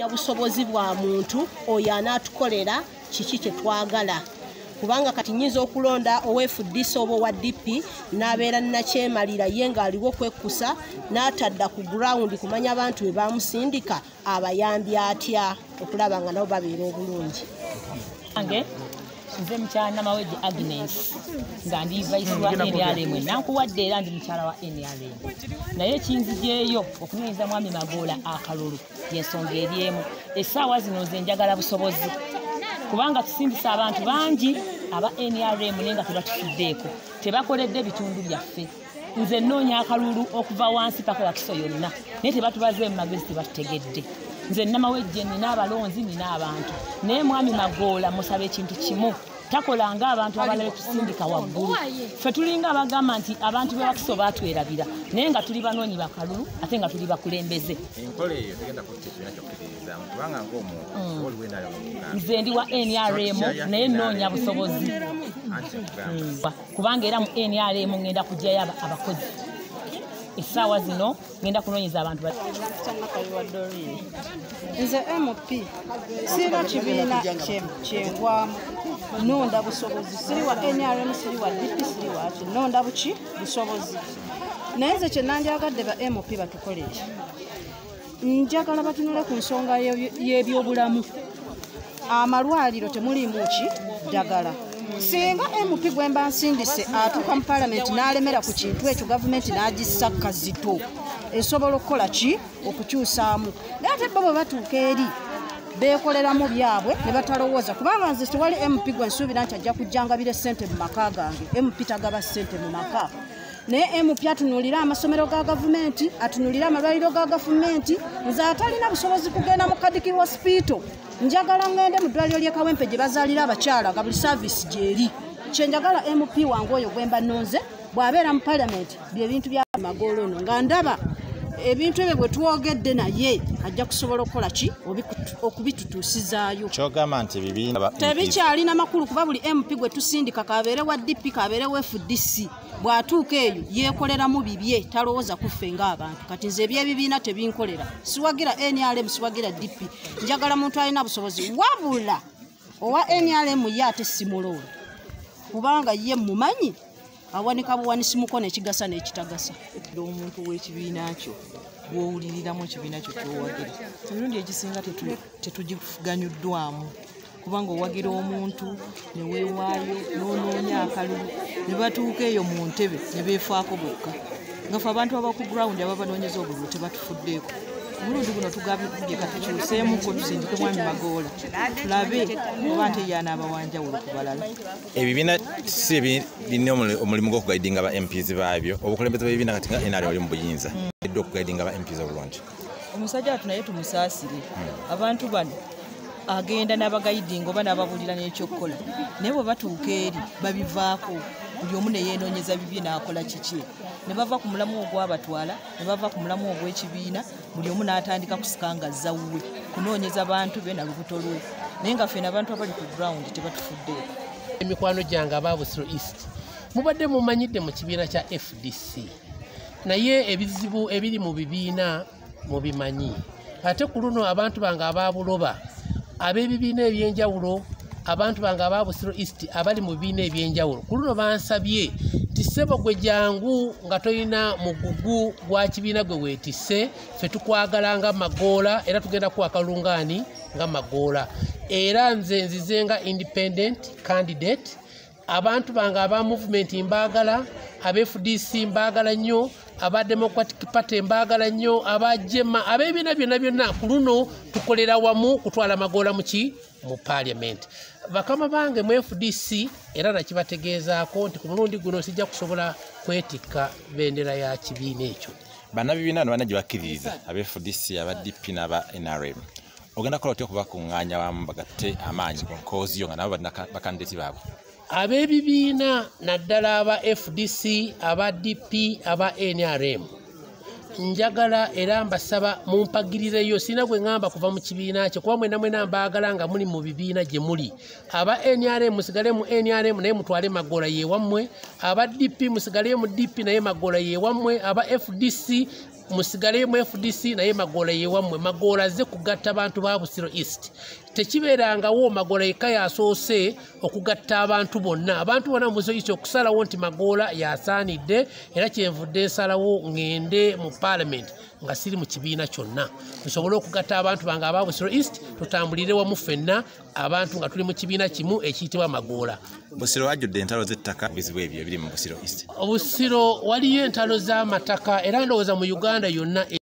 nyabusobozi bwa muntu oyo anaatukolera kiki kye twagala. Kubanga kati nyinza okulonda owefudisa oba owa dp n'abeera nakyemalira ye ng'aliwo okwekkusa n'atadda ku gurawundi kumanya abantu be bamusindika abayambi atya? Okulaba nga nabo babeera obulungi nze mukyala namawegi agnes nga ndi vaisi wa nrm nankuwadde era ndi mukyala wa nrm naye kinzijeeyo okunyinyiza mwami magoola akalulu yensonga eri emu. Essaawa zino nze njagala busobozi kubanga tusindisa abantu bangi aba nrm naye nga tebatufuddeeko. Tebakoledde ebitundu byaffe. Nze nnoonya akalulu okuva wansi pakola kiso yonna. Naye tebatubaze mu magezi tebatutegedde nze namawejje nina abalonzi nina abantu. Naye mwami magoola musaba ekintu kimu takola ng'abantu abalala tusindika waggulu. Ffe tulinga abagamba nti abantu bebakiso batwerabira naye nga tuli banoonyi bakalulu ate nga tuli bakulembeze. Enkola eyo tegenda kutta ekibiina kyokukiririzamu kubanga ngaomuntu enala nze ndi wa nrm naye nnoonya busobozi. Nkugamba kubanga era mu nrm ŋŋenda kugyayo aba- abakozi essaawa zino ŋŋenda kunoonyeza abantu ba- nze mp sirina kibiina kye- kyengwamu nonda busobozi. Siri wa nrm siri wa dp siri waki nonda buki busobozi. Naye nze kyenandyagadde ba mp batukolere njagala batunule ku nsonga y'ebyo- y'ebyobulamu. Amalwaliro temulimu ki? Ddagala singa mp gwemba nsindise atuuka mu paalamenti n'alemera ku kintu ekyo gavumenti n'agissa kazito esobola okukola ki? Okukyusaamu. Naye ate bo bwe batuuka eri beekoleramu byabwe ne batalowooza. Kubanga nze tewali mp gwe nsuubira nti ajja kujjangabira sente mu maka gange. Mp tagaba sente mu maka. Naye mp atunuulira amasomero ga gavumenti atunuulira amalwaliro ga gavumenti. Nze atalina busobozi kugenda mu kadiki hospital njagala ngende mu ddwaliro ly'e kawempe gye bazaalira abakyala nga buli saavisi gyeri kyenjagala mp wange oyo gwemba nonze bw'abeera mu paalamenti byebintu bya magolo ono nga ndaba ebintu ebyo bwe twogedde naye ajja kusobola okukola ki? Okubitutuusizaayo. Kyogamba nti ebibiina tebikyalina makulu kuba buli mp gwe tusindika kabeere wa dp kabeere wa fdc bw'atuuka eyo yeekoleramu bibye talowooza kuffe ng'abantu. Kati nze ebyebibiina tebinkolera. Siwagira nrm siwagira dp njagala muntu alina busobozi wabula owa nrm ye ate simulonda kubanga ye mumanyi awanika buwanisimuko nekigasa n'ekitagasa omuntu w'ekibiina kyo gwowuliriramu ekibiina kyo kyowagira emirundi egisinga tetu- tetugifuganyuddwamu kubanga owagira omuntu neweewaayo n'onoonya akalulu ne batuuka eyo mu ntebe ne beefaako bokka. Ngafe abantu aba ku gurawundi aba banoonyeza obululu tebatufuddeeko omulundi guno tugambye katukyuseemuko tusindike mwami magoola. Tulabe oba nti yaanaaba wanjawulo ku balala. Ebibiina si birina omuli- omulimu gw'okugaidinga ba mps baabyo. Obukulembeze bw'ebibiina kati nga nr oli mu buyinza. Edde okugaidinga ba mps obulungi. Omusajja watu naye tumusaasire. Abantu bano agenda n'abagayidinga oba n'ababulira n'ekyokukola. Naye bwe batuuka eri babivaako. Buli omu neyenoonyeza bibye n'akola kiki ne bava ku mulamu ogwabatwala ne bava ku mulamu ogw'ekibiina buli omu n'atandika kusikangazza wuwe kunoonyeza bantu be na lubuto lwe. Naye nga ffe n'abantu abali ku ground tebatufuddeeko emikwano gyange ababusiro east mubadde mumanyidde mu kibiina kya fdc naye ebizibu ebiri mu bibiina mubimanyi. Ate ku luno abantu bange ababuloba ab'ebibiina ebyenjawulo abantu bange ababusiro east abali mu bibiina ebyenjawulo. Ku luno bansabye nti ssebo gwe jangu nga tolina mugugu gwa kibiina gwe weetisse ffe tukwagala nga magoola era tugenda kuwa kalungaani nga magoola. Era nze nzize nga independent candidate abantu bange aba movement mbaagala aba fdc mbaagala nnyo aba democratic party mbaagala nnyo aba jema ab'ebibiina byonna byonna. Ku luno tukolera wamu kutwala magoola muki mu parliament. Bakama bange mu fdc era nakibategeezaako nti ku mulundi guno sijja kusobola kwetikka bendera ya kibiina ekyo. Bannabibiina bano bana gye bakkiririza aba fdc aba dp n'aba nrm ogenda kukola otya okubakuŋŋaanya wamu bagatte amaanyi ku nkoozi yo nga nabo bakandidati baabwe ab'ebibiina naddala aba fdc aba dp aba nrm njagala era mbasaba mumpagirireyo sina gwe ŋŋamba kuva mu kibiina kyo kuba mwena mwena mbaagala nga muli mu bibiina gye muli. Aba nrm musigale mu nrm naye mutwale magoola yewammwe aba dp musigaleyo mu dp naye magoola yewammwe aba fdc musigale mu fdc naye magoola yewammwe magoola azze kugatta bantu ba busiro east. Tekibeerangawo magoola yekka yasoose okugatta abantu bonna. Abantu bonna mu busiro east okusalawo nti magoola yasaanidde era kyenvudde nsalawo ŋŋende mu paalamenti nga siri mu kibiina kyonna. Tusobole okugatta abantu bange aba busiro east tutambulire wamu ffenna abantu nga tuli mu kibiina kimu ekiyitibwa magoola. Busiro wajjudde entalo z'ettaka bizibu ebyo ebiri mu busiro east. Obusiro waliyo entalo z'amataka era ndowooza mu uganda yonna